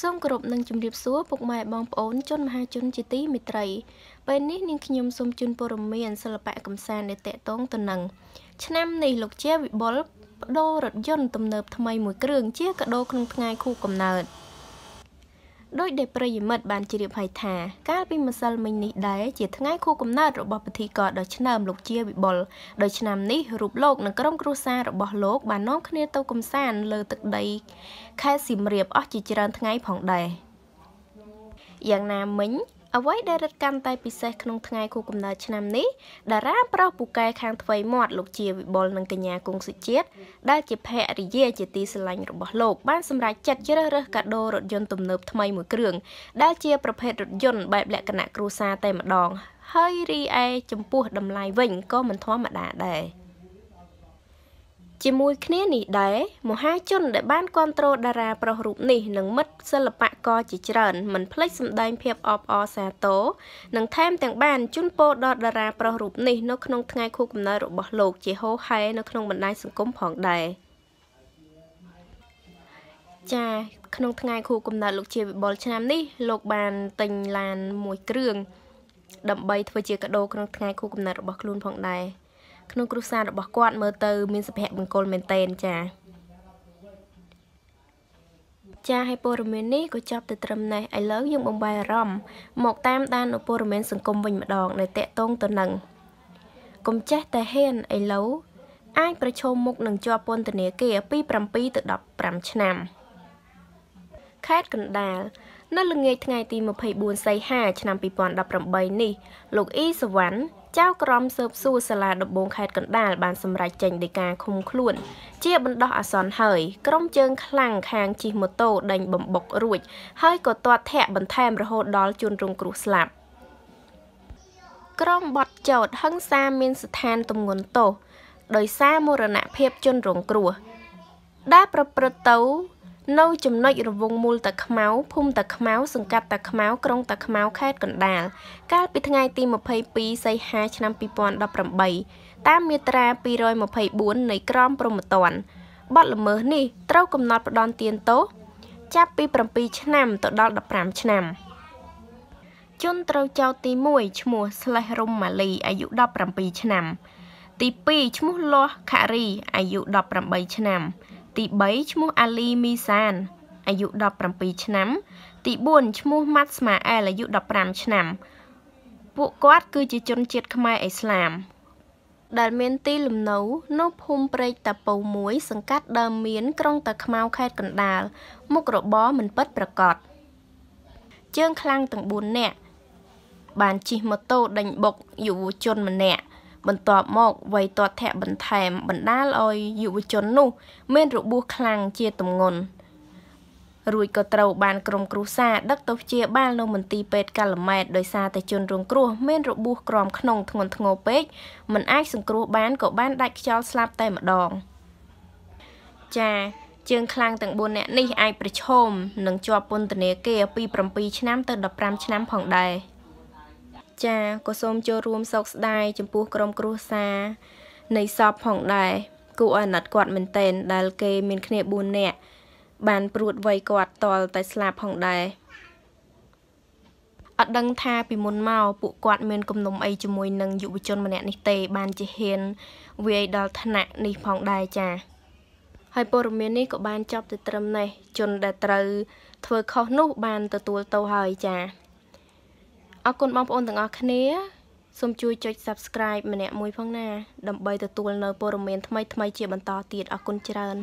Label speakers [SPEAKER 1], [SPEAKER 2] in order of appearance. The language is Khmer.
[SPEAKER 1] សូមគោរពនឹងជម្រាបសួរពុកម៉ែបងប្អូនជនមហាជនជាទីមេត្រីពេលនេះនាងខ្ញុំសូមជូនព័ត៌មានសិល្បៈកំសាន្តដែលតកតងទៅនឹងឆ្នាំនេះលោកជាវិបុលបដូររថយន្តទំនើបថ្មីមួយគ្រឿងជាកាដូក្នុងថ្ងៃខួបកំណើត ដោយដែលប្រិយមិត្តបានជ្រាបហើយថាកាលពីម្សិលមិញនេះដែរជាថ្ងៃខួបកំណើតរបស់ពិធីករដ៏ឆ្នើមលោកជាវិបុលដោយឆ្នាំនេះរូបលោកនិងក្រុមគ្រួសាររបស់លោកបាននាំគ្នាទៅកំសាន្តលើទឹកដីខេត្តសៀមរាបអស់ជាច្រើនថ្ងៃផងដែរយ៉ាងណាមិញ អ្វីដែលរឹតកាន់តែពិសេសក្នុងថ្ងៃគូកំណើតឆ្នាំនេះតារាប្រុសពូកែខាងថ្វីមាត់លោកជាវិបុលនិងកញ្ញាគង់សុជាតិដែលជាភរិយាជាទីស្រឡាញ់របស់លោកបានសម្រេចចិត្តជ្រើសរើសកាដូរថយន្តទំនើបថ្មីមួយគ្រឿងដែលជាប្រភេទរថយន្តបែបលក្ខណៈគ្រួសារតែម្ដង ហើយរីឯចំពោះតម្លៃវិញក៏មិនធម្មតាដែរជាមួយគ្នានេះដែរមហាជនដែលបានគ្រប់គ្រងតារាប្រុសរូបនេះនិងមិត្តសិល្ប ករជាច្រើនមិនភ្លេចសម្ដែងភាពអបអរសាទរនិងថែមទាំងបានជូនពរដល់តារាប្រុសរូបនេះនៅក្នុងថ្ងៃខួបកំណើតរបស់លោកជាហូហែនៅក្នុងបណ្ដាញសង្គមផងដែរចាក្នុងថ្ងៃខួបកំណើតលោកជាវិបុលឆ្នាំនេះលោកបានទិញឡានមួយគ្រឿងដើម្បីធ្វើជាកាដូក្នុងថ្ងៃខួបកំណើតរបស់ខ្លួនផងដែរក្នុងគ្រួសាររបស់គាត់មើលទៅមានសុភមង្គលមែនតែនចា ចាឲ្យព័ត៌មាននេះក៏ចប់ទៅត្រឹមនេះឥឡូវយើងបំបែអារម្មណ៍មកតាមដានព័ត៌មានសង្គមវិញម្ដងដែលតកតងទៅនឹងកុំចេះតែហ៊ានឥឡូវអាចប្រឈមមុខនឹងជាប់ពន្ធនាគារពី7ទៅ15ឆ្នាំ ខេត្តកណ្ដាលនៅល្ងាចថ្ងៃទី24សីហាឆ្នាំ2018នេះលោកអ៊ីសវ៉ាន់ចៅក្រមស៊ើបសួរសាលាដំបងខេត្តកណ្ដាលបានសម្រេចចេញដីកាឃុំខ្លួន ជាបណ្ដោះអាសន្នហើយក្រុមជើងខ្លាំងខាងជិះម៉ូតូដេញបំបុករួច ហើយក៏ទាត់ធាក់បន្ថែមរហូតដល់ជនរងគ្រោះស្លាប់ក្រុមបត់ចោតហឹង្សាមានស្ថានទម្ងន់ទោសដោយសារមរណភាពជនរងគ្រោះដែលប្រព្រឹត្តទៅ នៅចំណុចរវងមូលតាខ្មៅភូមិតាខ្មៅសង្កាត់តាខ្មៅក្រុងតាខ្មៅខេត្តកណ្ដាលកាលពីថ្ងៃទី22សីហាឆ្នាំ2018តាមមាត្រា224នៃក្រមព្រហ្មទណ្ឌបទល្មើសនេះត្រូវកំណត់ផ្ដន់ទានទោសចាប់ពី7ឆ្នាំទៅដល់15ឆ្នាំជនត្រូវចោទទី1ឈ្មោះស្លេះរុំម៉ាលីអាយុ17ឆ្នាំ ទី2ឈ្មោះលាស់ខារីអាយុ18ឆ្នាំ ទី3ឈ្មោះអាលីមីសានអាយុ17ឆ្នាំ ទី4ឈ្មោះម៉ាត់ស្មាអែលអាយុ15ឆ្នាំ ពួកគាត់គឺជាជនជាតិខ្មែរឥស្លាម ដែលមានទីលំនៅនៅភូមិព្រែកតាពៅមួយ សង្កាត់ដើមមាន ក្រុងតាខ្មៅខេត្តកណ្ដាលមុខរបរមិនពិតប្រាកដជើងខ្លាំងទាំង4នាក់បានជិះម៉ូតូដេញបុកយុវជនម្នាក់ បន្ទាប់មកវ័យទាត់ធាក់បន្ថែមបណ្ដាលឲ្យយុវជននោះ មានរបួសខ្លាំងជាទម្ងន់រួចក៏ត្រូវបានក្រុមគ្រួសារដឹកទៅព្យាបាលនៅមន្ទីរពេទ្យកាល់ម៉ែតដោយសារតែជនរងគ្រោះមានរបួសក្រមក្នុងធ្ងន់ធ្ងរពេកមិនអាចសង្គ្រោះបានក៏បានដាច់ខ្យល់ស្លាប់តែម្ដងចាជើងខ្លាំងទាំង4នាក់នេះអាចប្រឈមនឹងជាប់ពន្ធនាគារពី7ឆ្នាំទៅ15ឆ្នាំផងដែរ ចាក៏សូមចូលរួមសោកស្ដាយចំពោះក្រុមគ្រួសារនៃសពផងដែរគួរឲ្យអាណិតគាត់មែនទែនដែលគេមានគ្នា4នាក់បានព្រួតវ័យគាត់តលតែស្លាប់ផងដែរអត់ដឹងថាពីមុនមកពួកគាត់មានគំនុំអីជាមួយនឹងយុវជនម្នាក់នេះទេបានជាហ៊ានវាយដល់ថ្នាក់នេះផងដែរចាហើយព័ត៌មាននេះក៏បានចប់ទៅត្រឹមនេះជនដែលត្រូវធ្វើខុសនោះបានទទួលទោសហើយចា អរគុណបងប្អូនទាំងអស់គ្នាសូមជួយចុច Subscribe ម្នាក់មួយផងណា ដើម្បីទទួលនៅព័ត៌មានថ្មីៗជាបន្តទៀតអរគុណច្រើន